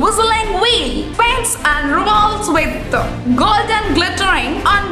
whistling wheel, spins and revolves with golden glittering on